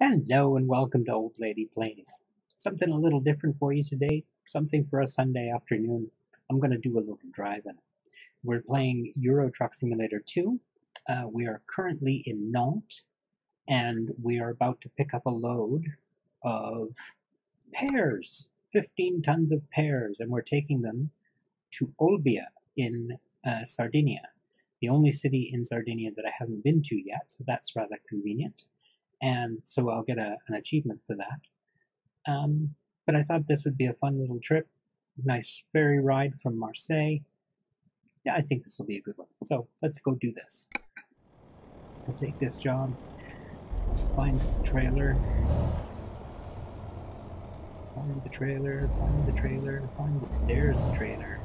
Hello and welcome to Old Lady Plays. Something a little different for you today, something for a Sunday afternoon. I'm going to do a little driving. We're playing Euro Truck Simulator 2. Uh, we are currently in Nantes and we are about to pick up a load of pears, 15 tons of pears, and we're taking them to Olbia in uh, Sardinia, the only city in Sardinia that I haven't been to yet, so that's rather convenient and so I'll get a, an achievement for that. Um, but I thought this would be a fun little trip, nice ferry ride from Marseille. Yeah, I think this will be a good one. So let's go do this. I'll take this job, find the trailer, find the trailer, find the trailer, find the, there's the trailer.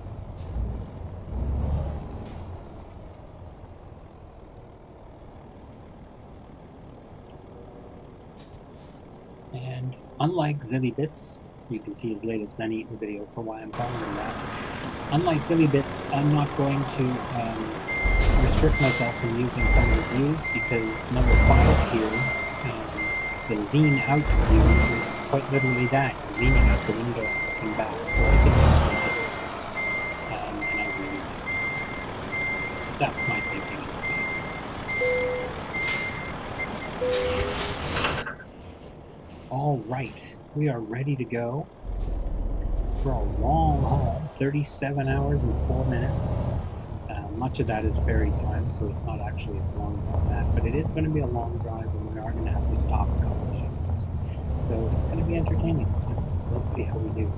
Unlike Zillybits, you can see his latest Nuneaton video for why I'm calling him that. Unlike Zillybits, I'm not going to um, restrict myself from using some of the views because number five here, um, the lean out view is quite literally that, leaning out the window and looking back. So I think that's what um, and I will use it. That's my thinking. All right, we are ready to go for a long haul, 37 hours and 4 minutes. Uh, much of that is ferry time, so it's not actually as long as all that, but it is going to be a long drive and we are going to have to stop a couple of times. So it's going to be entertaining. Let's, let's see how we do.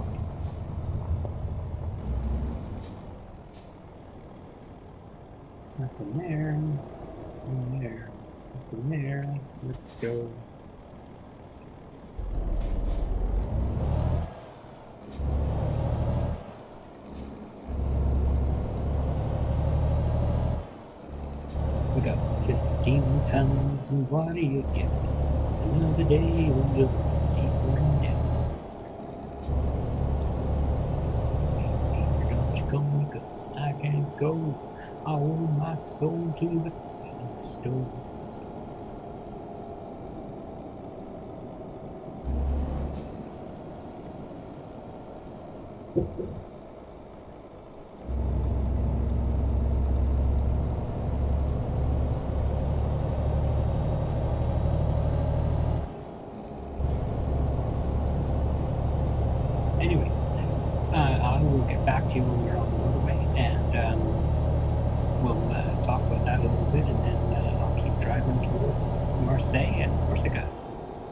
Nothing there, nothing there, nothing there. Let's go We got 15 tons, and what do you get? Another day when you're deeper and down. Don't you come because I can't go. I owe my soul to the store. Anyway, uh, I will get back to you when we're on the motorway, and um, we'll uh, talk about that a little bit, and then uh, I'll keep driving towards Marseille and Corsica.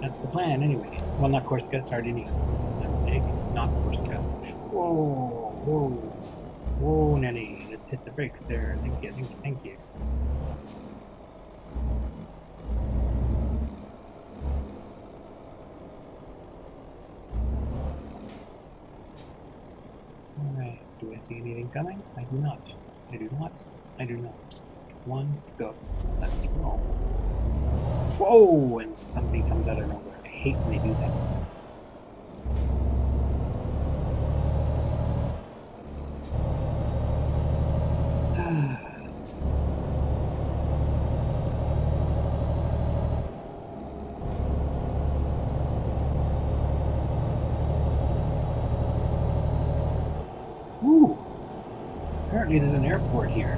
That's the plan, anyway. Well, not Corsica, Sardinia. My mistake. Not Corsica. Whoa, whoa, whoa, Nelly. Let's hit the brakes there. Thank you, thank you, thank you. Alright, do I see anything coming? I do not. I do not. I do not. One, go. Let's roll. Whoa! And somebody comes out of nowhere. I hate when they do that. Ooh! Apparently there's an airport here.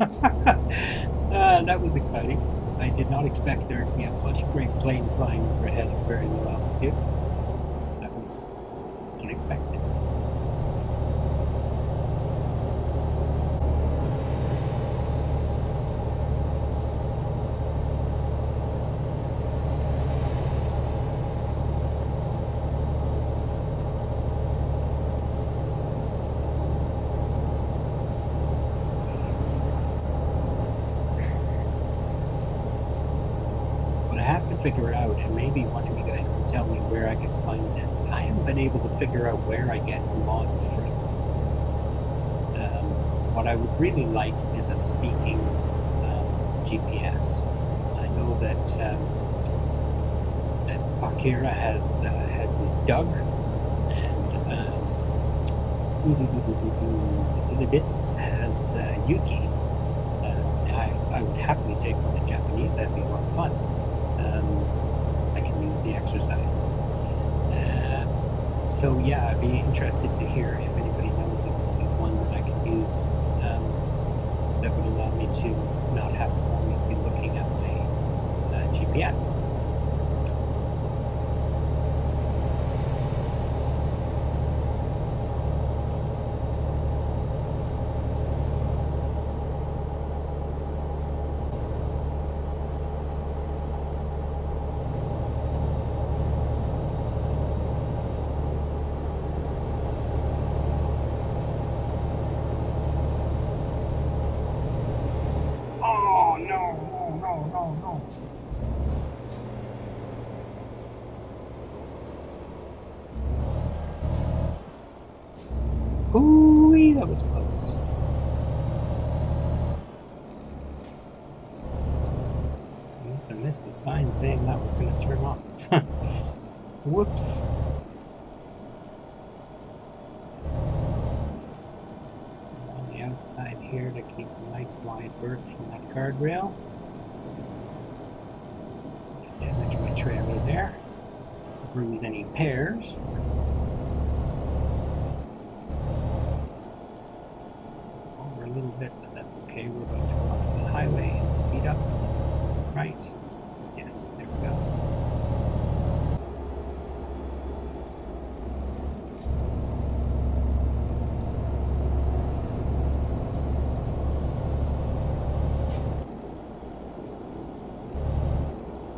uh, that was exciting. I did not expect there to be a of great plane flying overhead at very low altitude. That was unexpected. What I have to figure out, and maybe one of you guys can tell me where I can find this, I haven't been able to figure out where I get mods from. Um, what I would really like is a speaking um, GPS. I know that um, that Akira has uh, has his Doug, and um, Bits has uh, Yuki. Uh, I, I would happily take one in Japanese, that'd be more fun. Um, I can use the exercise. So yeah, I'd be interested to hear if anybody knows of, of one that I could use um, that would allow me to not have to always be looking at my uh, GPS. Oh no, no, no. Ooh, that was close. I must have missed a sign saying that was going to turn off. Whoops. On the outside here to keep a nice wide berth from that guardrail. My trailer there. Bruise any pears. over a little bit, but that's okay. We're about to go onto the highway and speed up. Right? Yes, there we go.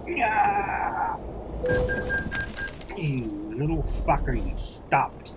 Yeah! You little fucker, you stopped.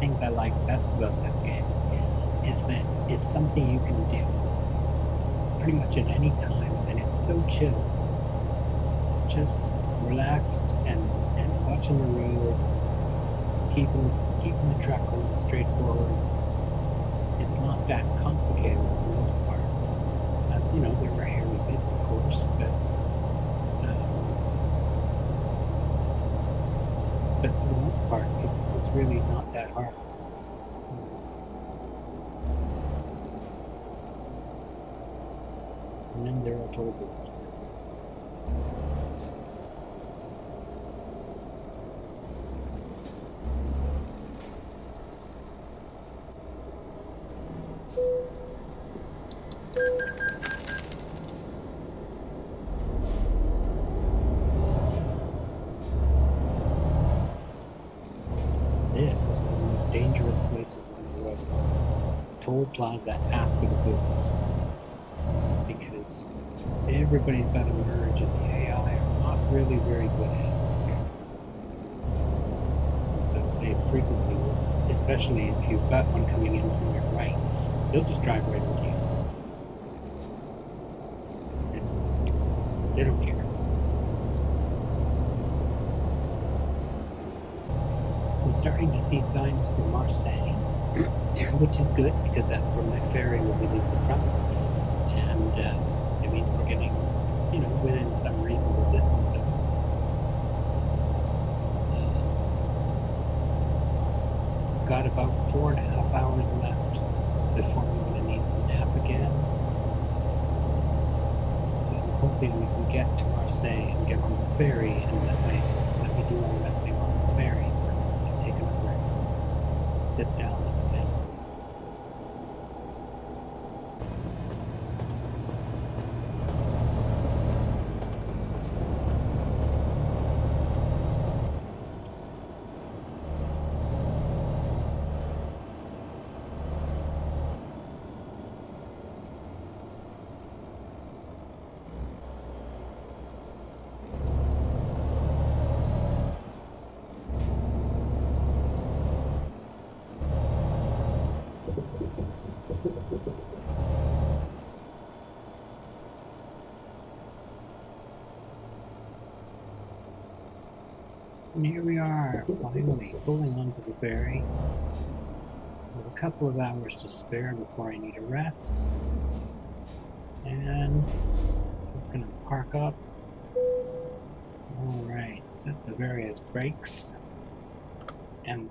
Things I like best about this game is that it's something you can do pretty much at any time, and it's so chill. Just relaxed and, and watching the road, keeping keeping the track going straight forward. It's not that complicated for the most part. Uh, you know, there are hairy bits, of course, but um, but for the most part, it's it's really not that hard. And then there are toll booths. Toll plaza after the booth because everybody's got to merge and the AI are not really very good at it. So they frequently especially if you've got one coming in from your right, they'll just drive right into you. They don't care. I'm starting to see signs for Marseille, which is good because that's where my ferry will be leaving from. And uh, it means we're getting, you know, within some reasonable distance of uh, got about four and a half hours left before I'm going to need to nap again. So I'm hoping we can get to Marseille and get on the ferry and that way, let me do my resting on the ferry so I can take another sit down and here we are, finally pulling onto the ferry. With a couple of hours to spare before I need a rest. And just gonna park up. Alright, set the various brakes. And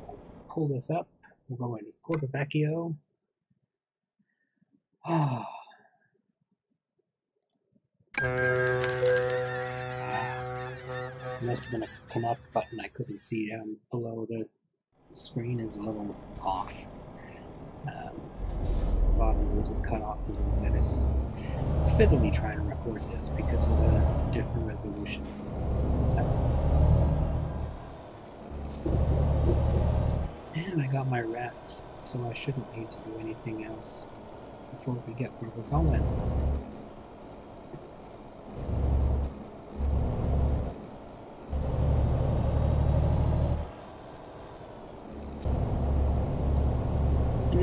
pull this up. We're going to Porto Vecchio. Ah. Must have been a come up button I couldn't see down below the screen is a little off. Um, the bottom was just cut off a little bit. It's, it's fiddly trying to record this because of the different resolutions. So. And I got my rest, so I shouldn't need to do anything else before we get where we're going.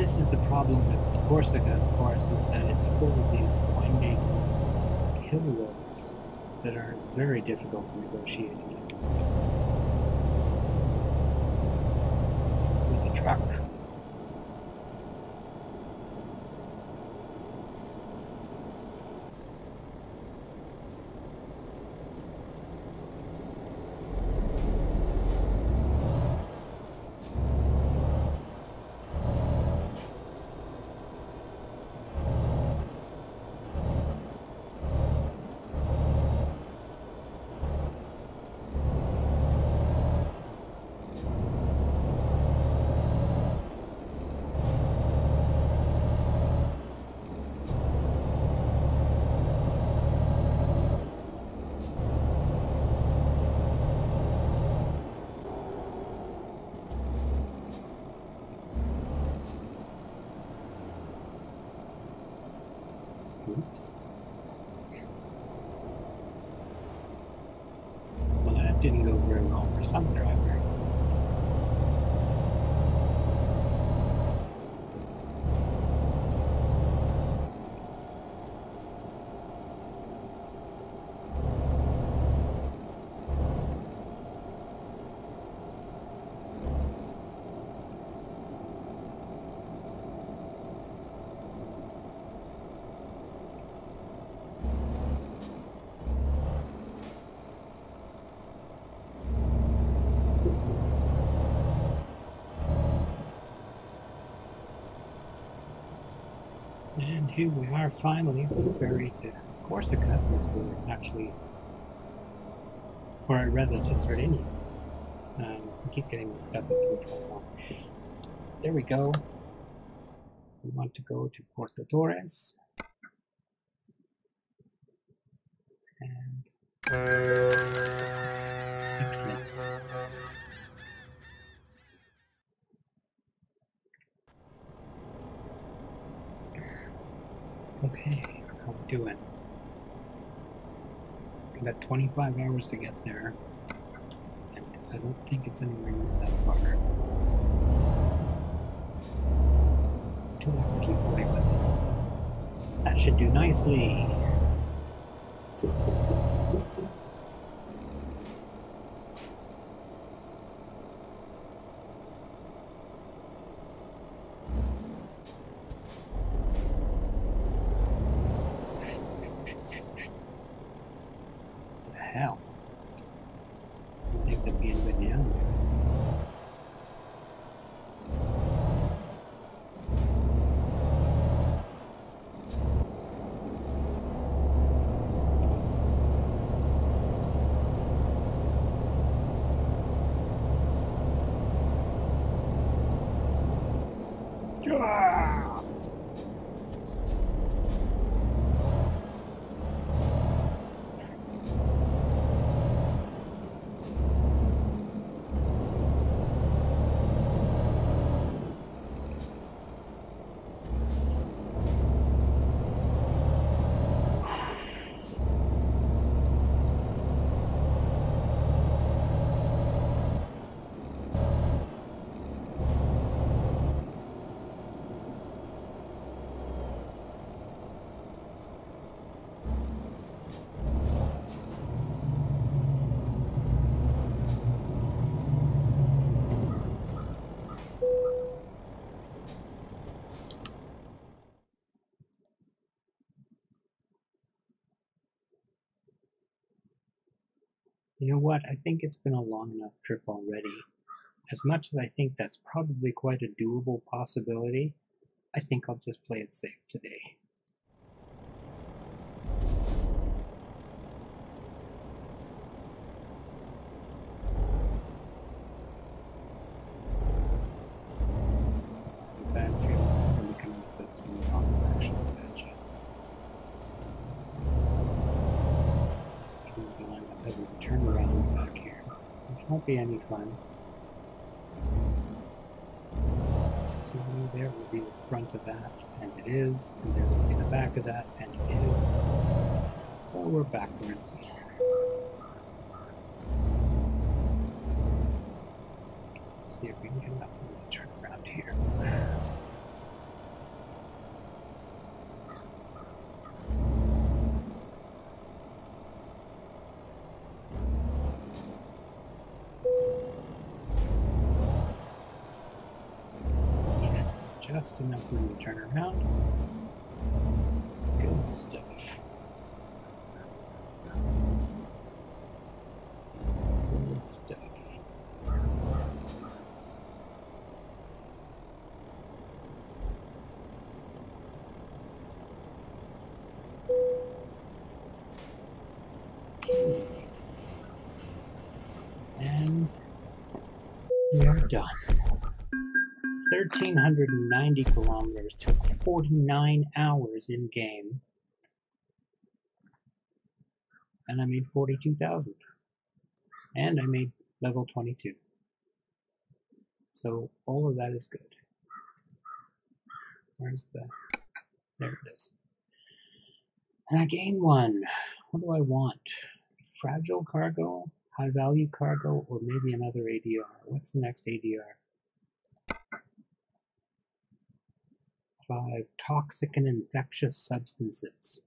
This is the problem with Corsica, of course, is that it's full of these winding hill roads that are very difficult to negotiate with a truck. Oops. Well, that didn't go very here we are finally for the ferry to Corsica, since we're actually, or rather to Sardinia. Um, I keep getting mixed up as to which one I want. There we go. We want to go to Porto Torres. And excellent. Okay, how we doing? We got 25 hours to get there, and I don't think it's anywhere near that far. Two hours and 41 minutes. That should do nicely. the hell? I think that'd be anybody down there. Ah! You know what? I think it's been a long enough trip already. As much as I think that's probably quite a doable possibility, I think I'll just play it safe today. Bad feeling when we come up with this in the wrong direction, gotcha. Which means I'll end up having to turn around back here, which won't any fun. So there will be the front of that, and it is, and there will be the back of that, and it is. So we're backwards. see if we can get enough to turn around here. Yes, just enough room to turn around. Good stuff. Good stuff. And we are done. 1,390 kilometers took 49 hours in game. And I made 42,000. And I made level 22. So all of that is good. Where's the. There it is. And I gain one. What do I want? Fragile cargo, high value cargo, or maybe another ADR? What's the next ADR? Five toxic and infectious substances.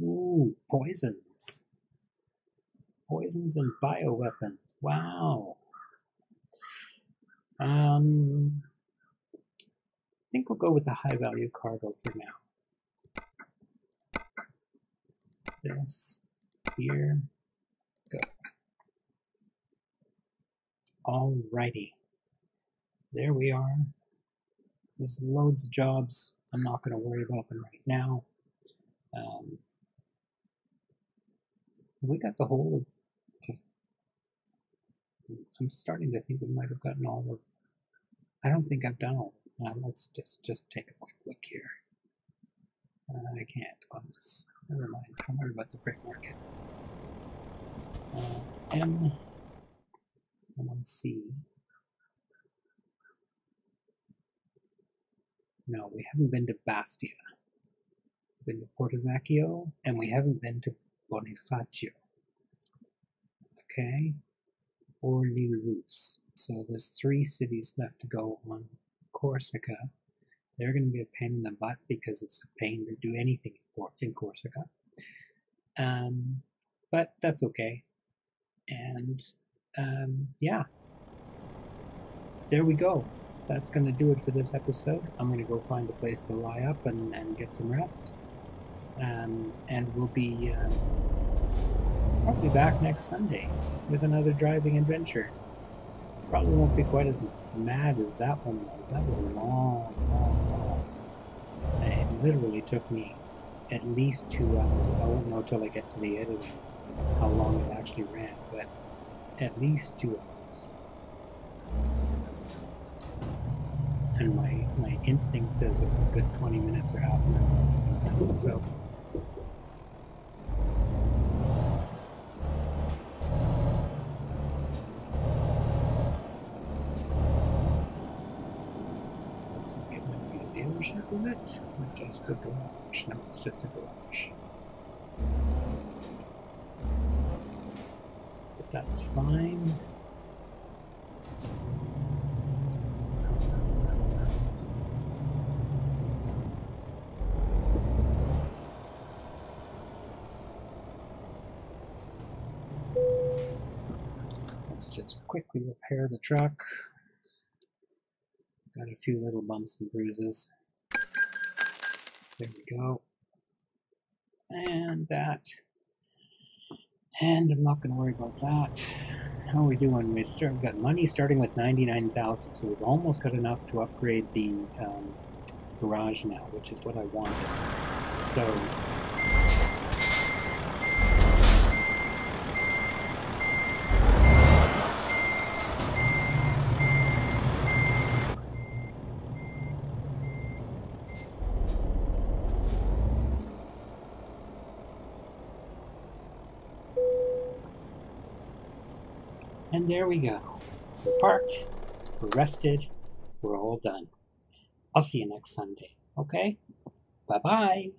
Ooh, poisons. Poisons and bioweapons. Wow. Um, I think we'll go with the high value cargo for now. This here, go. Alrighty. There we are. There's loads of jobs. I'm not going to worry about them right now. Um, we got the whole of, of. I'm starting to think we might have gotten all of. I don't think I've done all. Uh, let's just just take a quick look here. Uh, I can't. I'll just, never mind. Don't worry about the freight market. Uh, M. I want to see. No, we haven't been to Bastia. We've been to Porto Vecchio, and we haven't been to Bonifacio. Okay, or New Roofs. So there's three cities left to go on Corsica. They're going to be a pain in the butt because it's a pain to do anything in Corsica. Um, but that's okay. And um, yeah, there we go. That's going to do it for this episode. I'm going to go find a place to lie up and, and get some rest. Um, and we'll be uh, probably back next Sunday with another driving adventure. Probably won't be quite as mad as that one was. That was long, long, long. It literally took me at least two hours. I won't know till I get to the end editing how long it actually ran, but at least two hours. And my, my instinct says it was good 20 minutes or half an hour. So of it? Or just a garage? No, it's just a garage. But that's fine. Let's just quickly repair the truck. Got a few little bumps and bruises. There we go. And that. And I'm not going to worry about that. How are we doing? We start, we've got money starting with 99,000, so we've almost got enough to upgrade the um, garage now, which is what I wanted. So And there we go. We're parked, we're rested, we're all done. I'll see you next Sunday, okay? Bye bye.